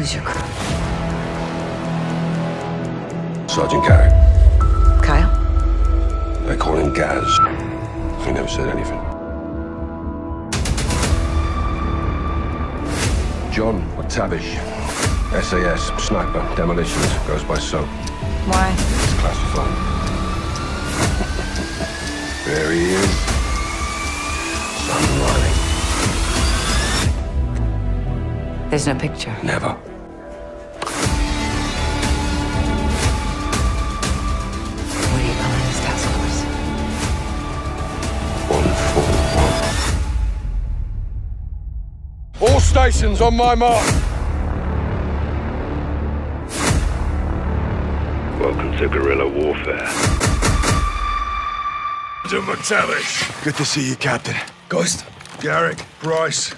Who's your crew? Sergeant Garrick. Kyle? They call him Gaz. He never said anything. John MacTavish. SAS, sniper, demolitions, goes by so. Why? It's classified. there he is. Simon Riley. There's no picture. Never. All stations on my mark. Welcome to guerrilla warfare. To MacTavish. Good to see you, Captain. Ghost. Garrick. Price.